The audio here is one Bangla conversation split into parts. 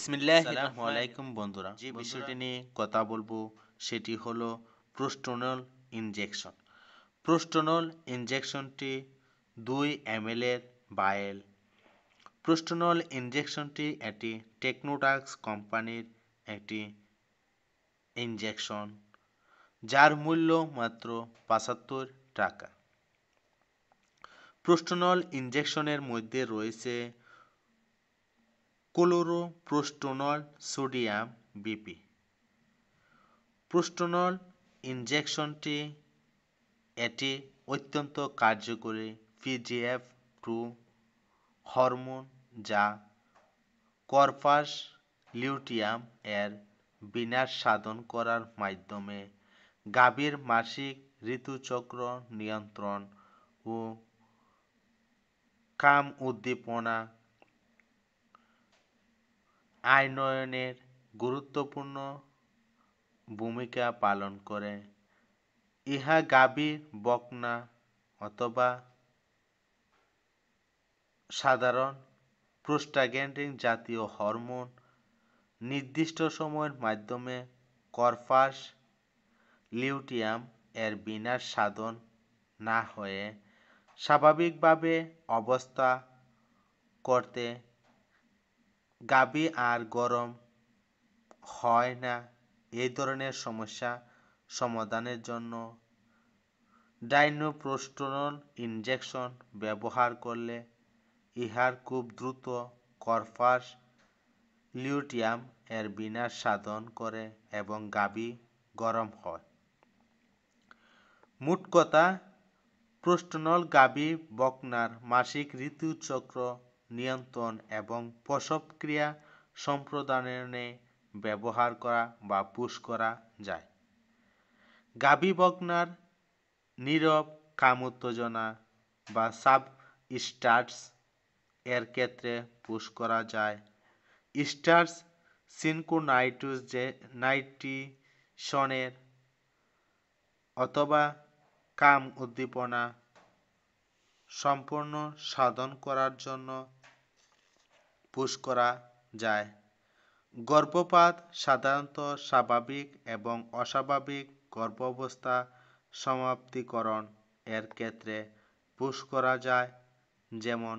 বিসমিল্লাহ আলাইকুম বন্ধুরা। যে বিষয়টি নিয়ে কথা বলব সেটি হলো প্রোস্টোনল ইনজেকশন। প্রোস্টোনল ইনজেকশনটি দুই এম এর বায়েল প্রোস্টোনল ইনজেকশনটি একটি টেকনোডাক্স কোম্পানির একটি ইনজেকশন যার মূল্য মাত্র পঁচাত্তর টাকা। প্রোস্টোনল ইনজেকশনের মধ্যে রয়েছে ক্লোরোপ্রোস্টোনল সোডিয়াম বিপি। প্রোস্টোনল ইনজেকশনটি এটি অত্যন্ত কার্যকরী পিজিএফ টু হরমোন যা কর্পাস লিউটিয়াম এর বিনাশ সাধন করার মাধ্যমে গাভীর মাসিক ঋতুচক্র নিয়ন্ত্রণ ও কাম উদ্দীপনা আইনয়নের গুরুত্বপূর্ণ ভূমিকা পালন করে। ইহা গাভীর বকনা অথবা সাধারণ প্রোস্টাগ্যান্ডিন জাতীয় হরমোন নির্দিষ্ট সময়ের মাধ্যমে করপাস, লিউটিয়াম এর বিনাশ সাধন না হয়ে স্বাভাবিকভাবে অবস্থা করতে গাবি আর গরম হয় না। এই ধরনের সমস্যা সমাধানের জন্য ডাইনোপ্রোস্টোনল ইনজেকশন ব্যবহার করলে ইহার খুব দ্রুত করপাস লিউটিয়াম এর বিনাশ সাধন করে এবং গাবি গরম হয়। মোট কথা প্রোস্টোনল গাবি বকনার মাসিক ঋতুচক্র নিয়ন্ত্রণ এবং প্রসবক্রিয়া সম্প্রদানে ব্যবহার করা বা পুশ করা যায়। গাবি বকনার নীরব কামোত্তেজনা বা সাব স্টার্টস এর ক্ষেত্রে পুশ করা যায়। স্টার্স সিনকোনাইটুস যে নাইটিশনের অথবা কাম উদ্দীপনা সম্পূর্ণ সাধন করার জন্য পুশ করা যায়। গর্ভপাত সাধারণত স্বাভাবিক এবং অস্বাভাবিক গর্ভাবস্থা সমাপ্তিকরণ এর ক্ষেত্রে পুশ করা যায়। যেমন,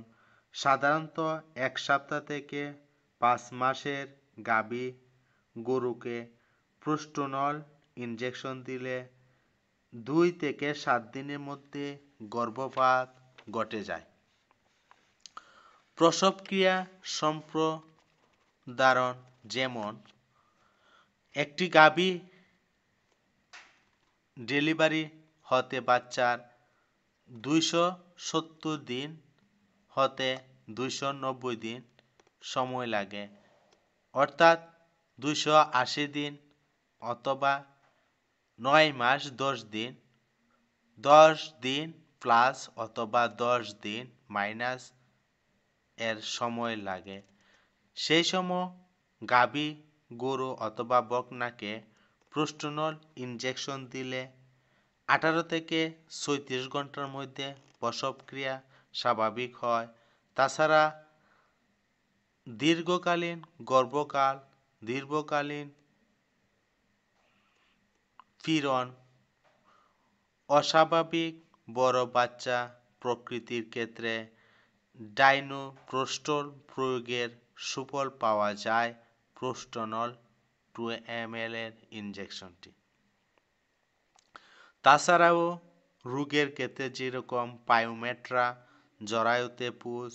সাধারণত এক সপ্তাহ থেকে পাঁচ মাসের গাবি গরুকে প্রোস্টোনল ইনজেকশন দিলে দুই থেকে সাত দিনের মধ্যে গর্ভপাত ঘটে যায়। প্রসবক্রিয়া সম্প্রদারণ যেমন, একটি গাভী ডেলিভারি হতে বাচ্চার দুইশো সত্তর দিন হতে দুইশো নব্বই দিন সময় লাগে, অর্থাৎ দুইশো আশি দিন অথবা নয় মাস দশ দিন দশ দিন প্লাস অথবা দশ দিন মাইনাস এর সময় লাগে। সেই সময় গাভী, গরু অথবা বকনাকে প্রোস্টোনল ইনজেকশন দিলে আঠারো থেকে ছয়ত্রিশ ঘণ্টার মধ্যে প্রসবক্রিয়া স্বাভাবিক হয়। তাছাড়া দীর্ঘকালীন, গর্ভকাল, দীর্ঘকালীন পীড়ন, অস্বাভাবিক বড় বাচ্চা প্রকৃতির ক্ষেত্রে ডাইনোপ্রোস্টল প্রয়োগের সুফল পাওয়া যায় প্রোস্টোনল টু এম এর ইনজেকশনটি। তাছাড়াও রোগের ক্ষেত্রে যেরকম পায়োমেট্রা, জরায়ুতে পুষ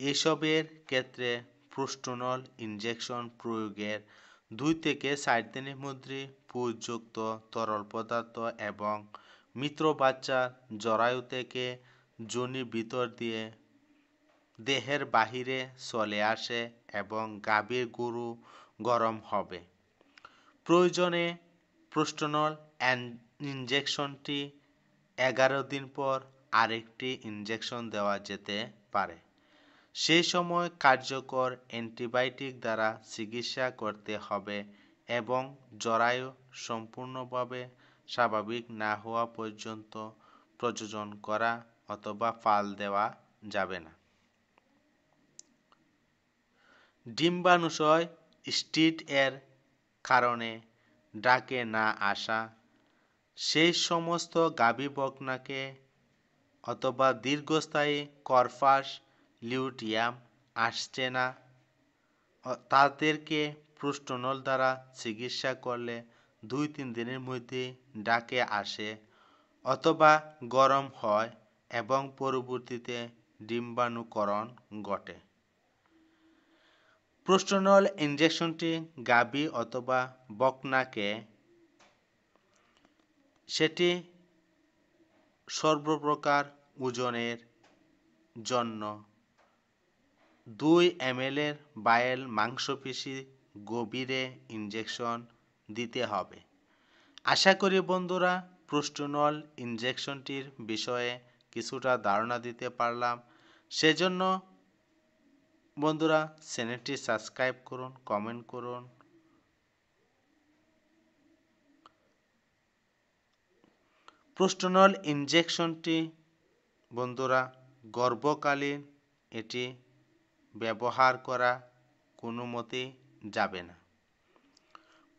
এসবের ক্ষেত্রে প্রোস্টোনল ইনজেকশন প্রয়োগের দুই থেকে চার দিনের মধ্যে পুষযুক্ত তরল পদার্থ এবং মিত্র বাচ্চা জরায়ু থেকে জনির ভিতর দিয়ে দেহের বাহিরে চলে আসে এবং গাভীর গরু গরম হবে। প্রয়োজনে প্রোস্টোনল ইনজেকশনটি এগারো দিন পর আরেকটি ইনজেকশন দেওয়া যেতে পারে। সেই সময় কার্যকর অ্যান্টিবায়োটিক দ্বারা চিকিৎসা করতে হবে এবং জরায়ু সম্পূর্ণভাবে স্বাভাবিক না হওয়া পর্যন্ত প্রযোজন করা অথবা পাল দেওয়া যাবে না। ডিম্বাণুশয় স্টিট এর কারণে ডাকে না আসা সেই সমস্ত গাভী বকনাকে অথবা দীর্ঘস্থায়ী করফাস লিউটিয়াম আসছে না। তাদেরকে পুষ্টনল দ্বারা চিকিৎসা করলে দুই তিন দিনের মধ্যে ডাকে আসে, অথবা গরম হয় এবং পরবর্তীতে ডিম্বাণুকরণ ঘটে। প্রোস্টনল ইঞ্জেকশনটি গাবি অথবা বকনাকে, সেটি সর্বপ্রকার ওজনের জন্য দুই এম বায়েল মাংসপেশি গভীরে ইঞ্জেকশন দিতে হবে। আশা করি বন্ধুরা, প্রোস্টোনল ইঞ্জেকশনটির বিষয়ে কিছুটা ধারণা দিতে পারলাম। সেজন্য বন্ধুরা, চ্যানেলটি সাবস্ক্রাইব করুন, কমেন্ট করুন। প্রোস্টোনল ইঞ্জেকশনটি বন্ধুরা, গর্ভকালীন, এটি ব্যবহার করা কোনো মতেই যাবে না।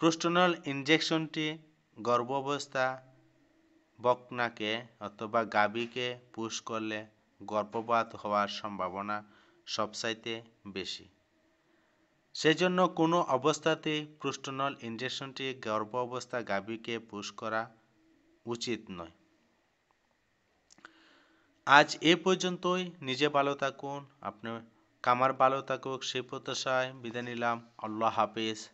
প্রোস্টোনল ইঞ্জেকশনটি গর্ভাবস্থা বকনাকে অথবা গাভীকে পুশ করলে গর্ভপাত হওয়ার সম্ভাবনা সবচাইতে বেশি। সেজন্য কোনো অবস্থাতেই প্রোস্টোনল ইঞ্জেকশনটি গর্ভ অবস্থা গাভীকে পুশ করা উচিত নয়। আজ এ পর্যন্তই। নিজে ভালো থাকুন, আপনার কামার ভালো থাকুক, সেই প্রত্যাশায় বিদায় নিলাম। আল্লাহ হাফিজ।